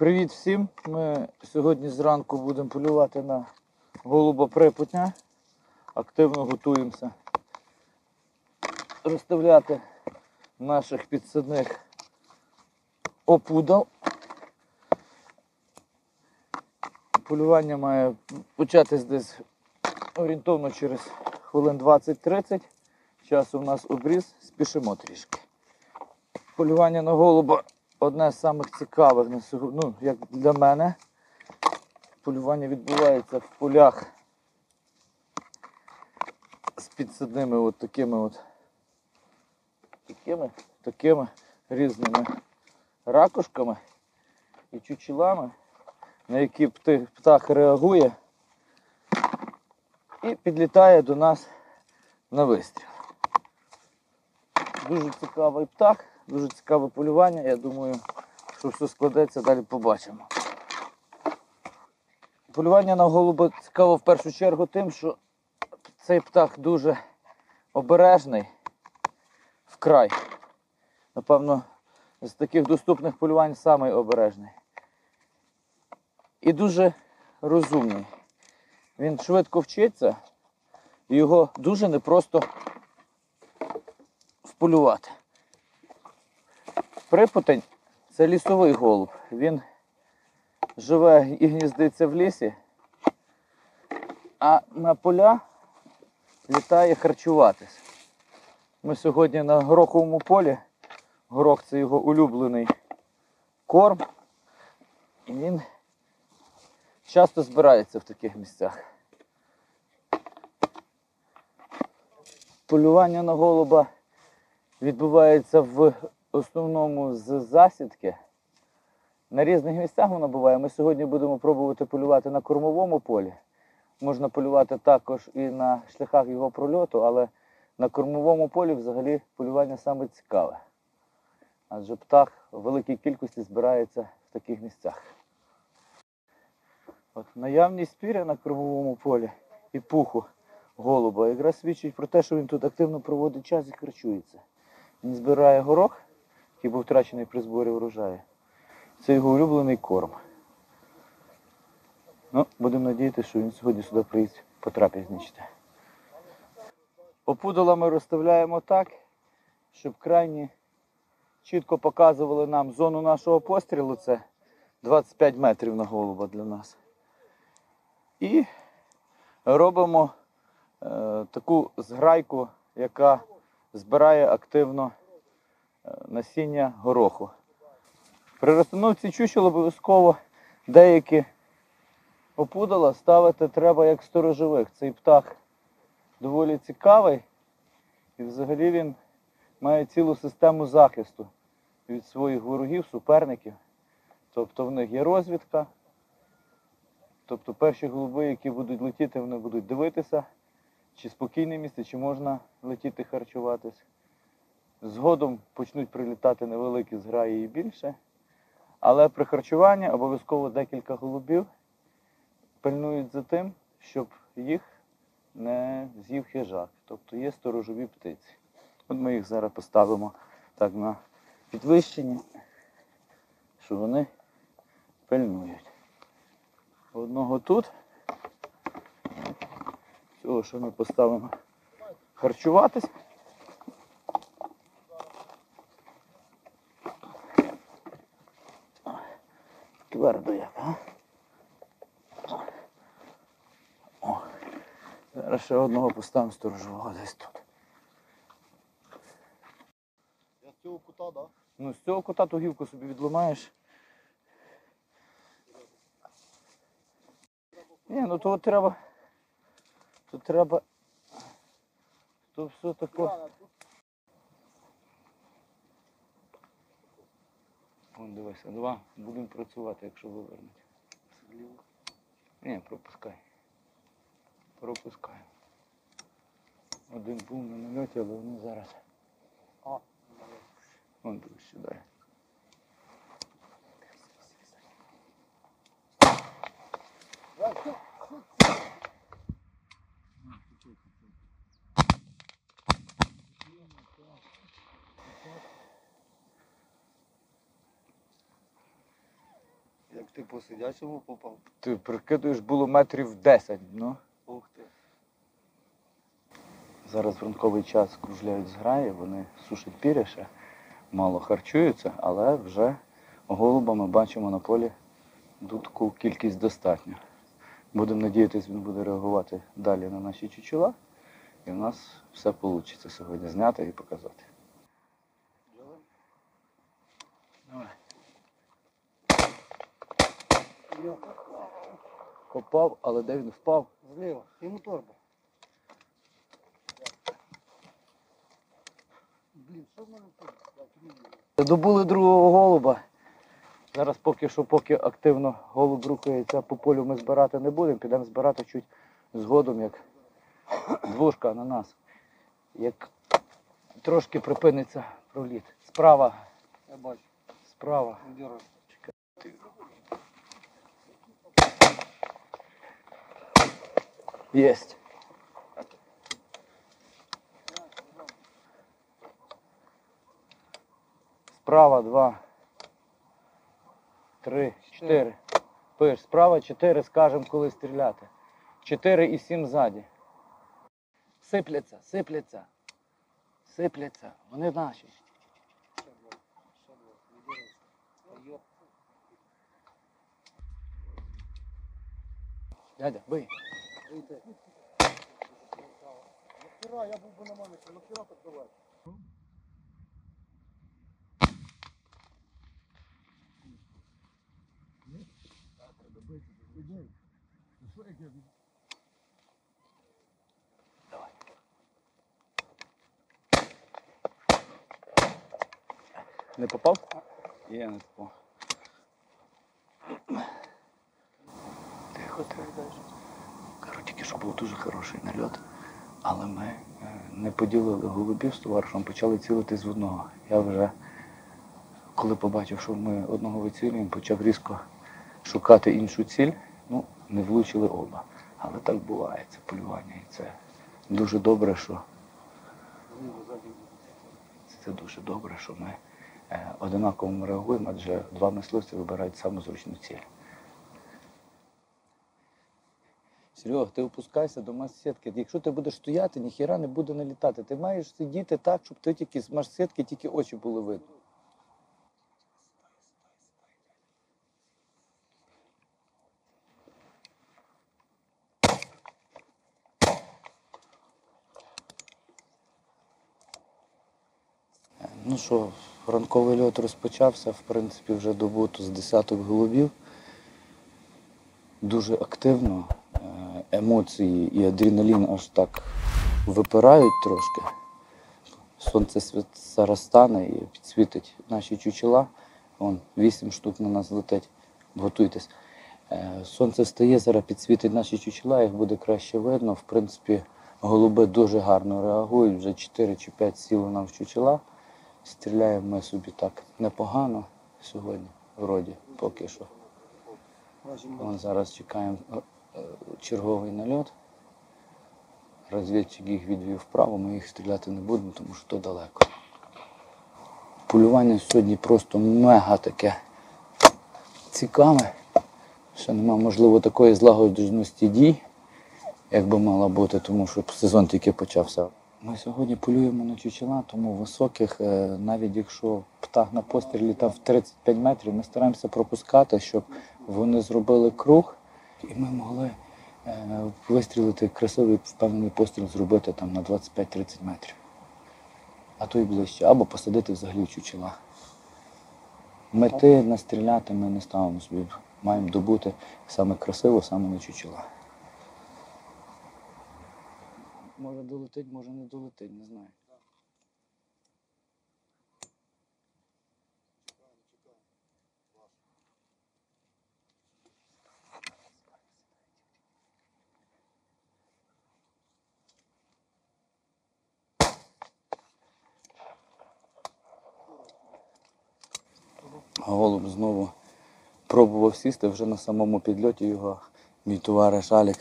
Привіт всім! Ми сьогодні зранку будемо полювати на голуба припутня. Активно готуємося розставляти наших підсадних опудал. Полювання має початись десь орієнтовно через хвилин 20-30. Часу в нас обріз, спішимо трішки. Полювання на голуба одне з самих цікавих на сьогодні, ну, як для мене. Полювання відбувається в полях з підсадними от такими от такими, такими різними ракушками і чучелами, на які птах реагує і підлітає до нас на вистріл. Дуже цікавий птах, дуже цікаве полювання. Я думаю, що все складеться, далі побачимо. Полювання на голуба цікаво в першу чергу тим, що цей птах дуже обережний вкрай. Напевно, з таких доступних полювань самий обережний. І дуже розумний. Він швидко вчиться, і його дуже непросто вполювати. Припутень це лісовий голуб. Він живе і гніздиться в лісі, а на поля літає харчуватись. Ми сьогодні на гороховому полі. Горох це його улюблений корм. І він часто збирається в таких місцях. Полювання на голуба відбувається в основному з засідки. На різних місцях воно буває. Ми сьогодні будемо пробувати полювати на кормовому полі. Можна полювати також і на шляхах його прольоту, але на кормовому полі взагалі полювання саме цікаве. Адже птах в великій кількості збирається в таких місцях. От наявність піря на кормовому полі і пуху голуба якраз свідчить про те, що він тут активно проводить час і харчується. Він збирає горох, який був втрачений при зборі врожаю. Це його улюблений корм. Ну, будемо надіятися, що він сьогодні сюди приїде потрапізничати. Опудала ми розставляємо так, щоб крайні чітко показували нам зону нашого пострілу. Це 25 метрів на голуба для нас. І робимо е, таку зграйку, яка збирає активно насіння гороху. При розстановці чучел обов'язково деякі опудала ставити треба як сторожових. Цей птах доволі цікавий і взагалі він має цілу систему захисту від своїх ворогів, суперників. Тобто в них є розвідка. Тобто перші голуби, які будуть летіти, вони будуть дивитися, чи спокійне місце, чи можна летіти харчуватись. Згодом почнуть прилітати невеликі зграї і більше. Але при харчуванні обов'язково декілька голубів пильнують за тим, щоб їх не з'їв хижак. Тобто є сторожові птиці. От ми їх зараз поставимо так на підвищенні, що вони пильнують. Одного тут. Цього, що ми поставимо харчуватись. Твердо як, а? О, зараз ще одного поставимо сторожового десь тут. Я з цього кута, да? Ну, з цього кота ту гілку собі відламаєш. Ні, ну то треба. Тут треба. То все таке. Вон дивись, два будемо працювати, якщо вивернуть. Ні, пропускай. Пропускай. Один був на нальоті, але вони зараз. А, Вон дивись сюди. Ти по сидячому попав. Ти прикидуєш, було метрів 10. Ну. Ух ти. Зараз в ранковий час кружляють зграї, вони сушать піря ще, мало харчуються, але вже голуба ми бачимо на полі дудку кількість достатньо. Будемо надіятися, він буде реагувати далі на наші чучела, і в нас все вийде сьогодні зняти і показати. Давай. Попав, але де він впав? Зліва. Йому торба. Блін, що в мене тут? Добули другого голуба. Зараз поки що, поки активно голуб рухається по полю, ми збирати не будемо. Підемо збирати чуть згодом, як двушка на нас. Як трошки припиниться проліт. Справа, Я бачу. справа. Не Єсть. Справа два. Три, чотири. Пиш, справа чотири, скажемо, коли стріляти. Чотири і сім ззаді. Сипляться, сипляться. Сипляться. Вони наші. Дядя, бий. Нахера, я був би на мене, нахера так давай. Не попав? Є, не попав. Тихо, тихо. Кажу, тільки що був дуже хороший нальот, але ми е, не поділили голубів з товаришем, почали цілити з одного. Я вже, коли побачив, що ми одного вицілюємо, почав різко шукати іншу ціль. Ну, не влучили оба. Але так буває, це полювання. І це дуже добре, що це дуже добре, що ми е, одинаково реагуємо, адже два мисливці вибирають саму зручну ціль. Серега, ти опускайся до мас-сітки. Якщо ти будеш стояти, ніхіра не буде налітати. Ти маєш сидіти так, щоб ти тільки з маш-сітки тільки очі були видно. Ну що, ранковий льот розпочався, в принципі, вже добуто з десяток голубів. Дуже активно. Емоції і адреналін аж так випирають трошки. Сонце світ- зараз стане і підсвітить наші чучела. Вон, вісім штук на нас летить. Готуйтесь. Е, Сонце встає, зараз підсвітить наші чучела, їх буде краще видно. В принципі, голуби дуже гарно реагують. Вже 4 чи 5 сіли нам в чучела. Стріляємо ми собі так непогано сьогодні, вроді, поки що. Вон зараз чекаємо черговий нальот. Розвідчик їх відвів вправо, ми їх стріляти не будемо, тому що то далеко. Полювання сьогодні просто мега таке цікаве. Ще нема, можливо, такої злагодженості дій, як би мала бути, тому що сезон тільки почався. Ми сьогодні полюємо на чучела, тому високих, е, навіть якщо птах на пострілі там в 35 метрів, ми стараємося пропускати, щоб вони зробили круг, і ми могли е, вистрілити красивий впевнений постріл зробити там на 25-30 метрів. А то й ближче. Або посадити взагалі чучела. Мети настріляти ми не ставимо собі. Маємо добути саме красиво, саме на чучела. Може долетить, може не долетить, не знаю. Голуб знову пробував сісти вже на самому підльоті його. Мій товариш Алік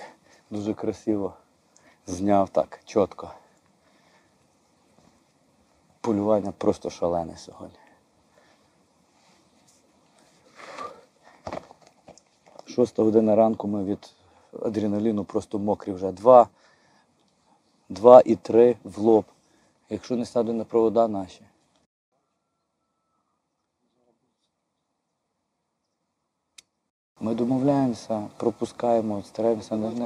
дуже красиво зняв так, чітко. Полювання просто шалене сьогодні. Шоста година ранку ми від адреналіну просто мокрі вже. Два, два і три в лоб. Якщо не сяду на провода наші. Ми домовляємося, пропускаємо, стараємося не, не, не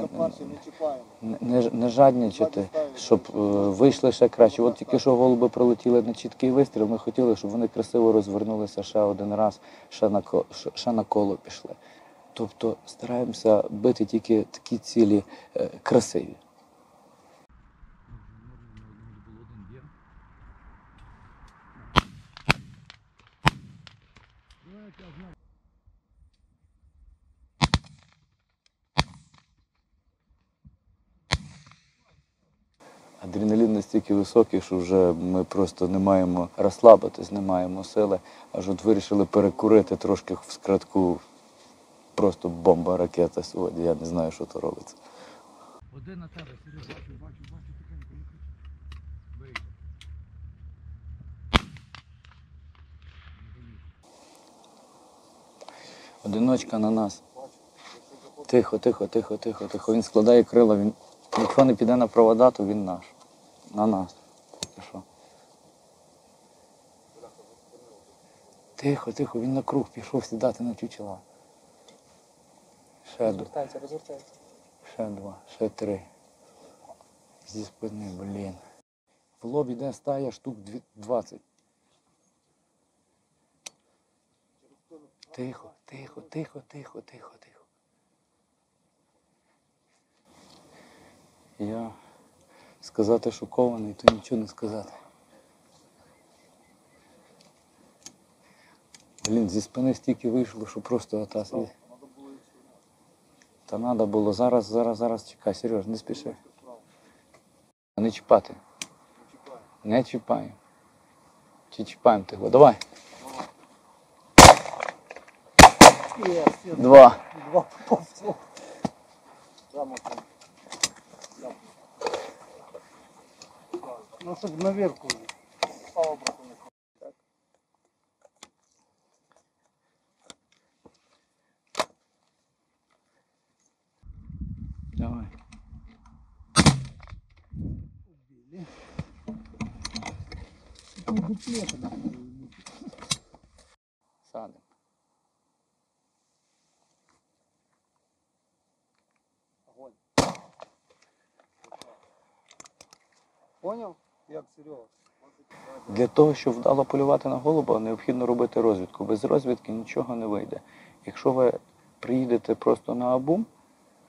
не, не, ж- не жаднічати, щоб е, вийшли ще краще. От тільки що голуби пролетіли на чіткий вистріл, ми хотіли, щоб вони красиво розвернулися ще один раз, ще на, ще на коло пішли. Тобто стараємося бити тільки такі цілі е, красиві. Настільки високий, що вже ми просто не маємо розслабитись, не маємо сили. Аж от вирішили перекурити трошки в скратку. Просто бомба ракета сьогодні. Я не знаю, що то робиться. Один на тебе, Сережа. Бачу, бачу, бачу, тихенько, не. Одиночка на нас. Тихо, тихо, тихо, тихо, тихо. Він складає крила. Він... Якщо не піде на провода, то він наш. На нас. Що. Тихо, тихо, він на круг пішов сідати на чучела. Ще, д- розвертається, розвертається. ще два, ще три. Зі спини, блін. В лоб іде стая штук 20. Тихо, тихо, тихо, тихо, тихо, тихо. Я сказати шокований, то нічого не сказати. Блін, зі спини стільки вийшло, що просто їх сюди. Та треба було зараз, зараз, зараз чекай, Сереж, не спіши. Не чіпати. Не чіпаємо. Чи чіпаємо його? Давай. Два. Два Ну, щоб наверху. Слава брату, не Так. Давай. Убили. Ну, дуплета, да. Садимо. Огонь. Поняв? Як Серега? Для того, щоб вдало полювати на голуба, необхідно робити розвідку. Без розвідки нічого не вийде. Якщо ви приїдете просто на абум,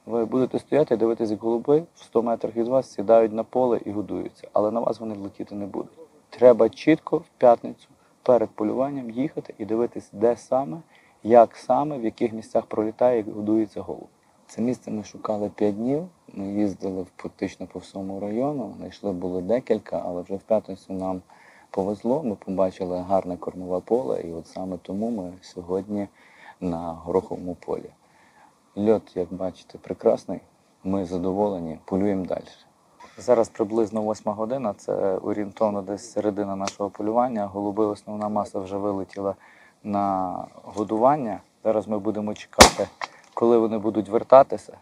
ви будете стояти і дивитися, як голуби в 100 метрах від вас сідають на поле і годуються, але на вас вони летіти не будуть. Треба чітко в п'ятницю перед полюванням їхати і дивитись, де саме, як саме, в яких місцях пролітає і годується голуб. Це місце ми шукали 5 днів. Ми їздили практично по всьому району. Знайшли було декілька, але вже в п'ятницю нам повезло. Ми побачили гарне кормове поле, і от саме тому ми сьогодні на гороховому полі. Льот, як бачите, прекрасний. Ми задоволені, полюємо далі. Зараз приблизно 8 година, це орієнтовно десь середина нашого полювання. Голуби, основна маса вже вилетіла на годування. Зараз ми будемо чекати, коли вони будуть вертатися.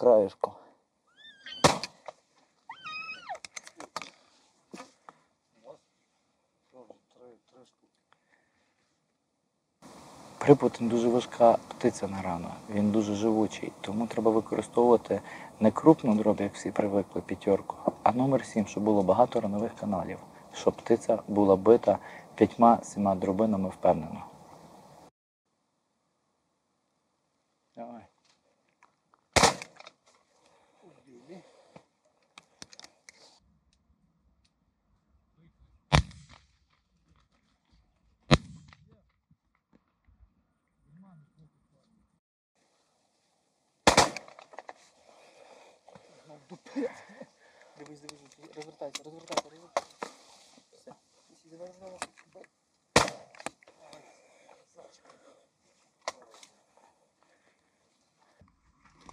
краєшко. Три, три штуки. Припутин дуже важка птиця на рану. Він дуже живучий, тому треба використовувати не крупну дроб, як всі привикли, п'ятерку, а номер 7, щоб було багато ранових каналів, щоб птиця була бита п'ятьма-сіма дробинами впевнено.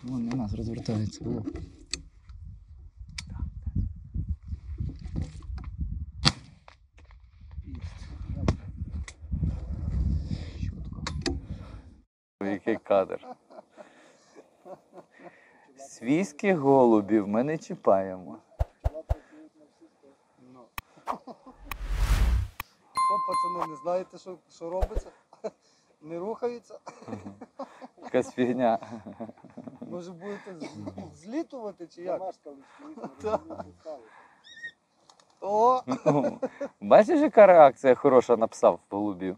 Вон на нас розвертається було. Який кадр. Свійських голубів ми не чіпаємо. Що, пацани, не знаєте, що, що робиться? Не рухаються? Якась фігня. Може будете з- злітувати чи як? О! Ну, Бачиш, яка реакція хороша на пса в голубів?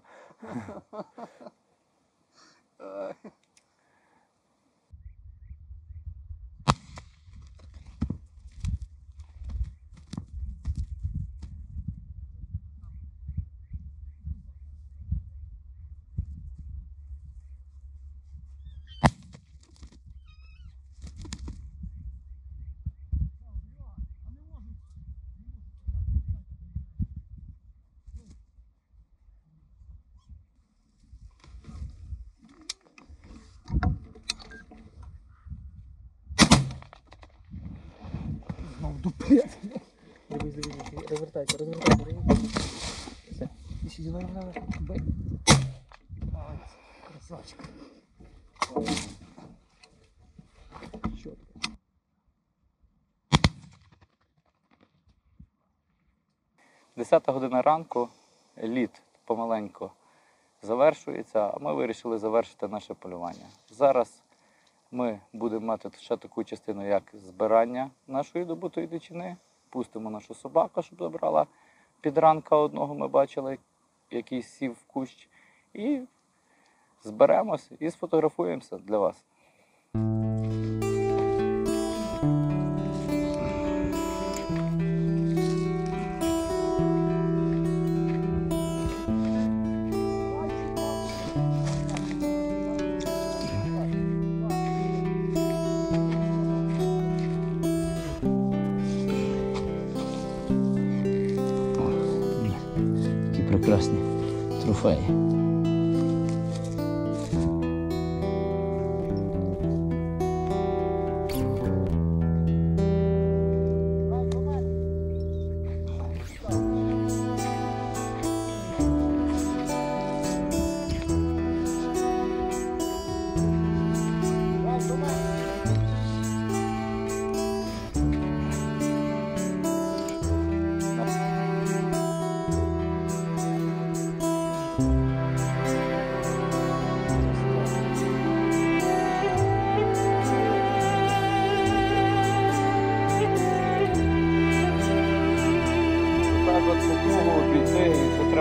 Дивись, дивись, дивись. Розвертайся, розвертайся, розвертайся. Все. Іщи, давай, давай, бей. Ай, красавчик. Десята година ранку, лід помаленьку завершується, а ми вирішили завершити наше полювання. Зараз ми будемо мати ще таку частину, як збирання нашої добутої дичини. Пустимо нашу собаку, щоб забрала підранка одного, ми бачили, який сів в кущ. І зберемось і сфотографуємося для вас. прекрасні трофеї.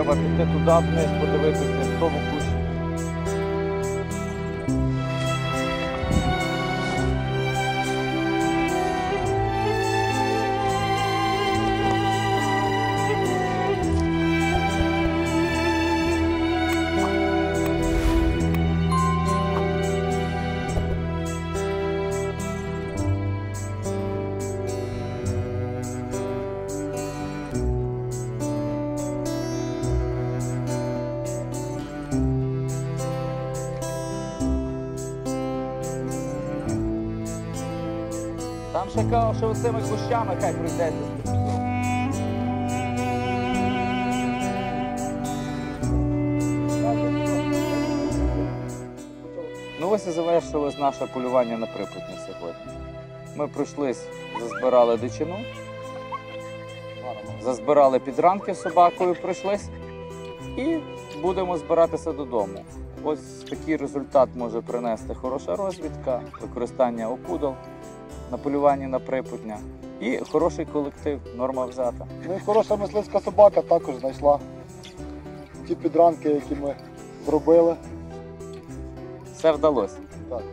Треба піти туди вниз, подивитися в тому Там що цими кущами хай псом. Ну ось і завершилось наше полювання на припутні сьогодні. Ми пройшлись, зазбирали дичину, зазбирали підранки з собакою, пройшлись і будемо збиратися додому. Ось такий результат може принести хороша розвідка, використання опудал на полюванні на припутня і хороший колектив, норма взята. Ну і хороша мисливська собака також знайшла ті підранки, які ми зробили. Все вдалося. Так.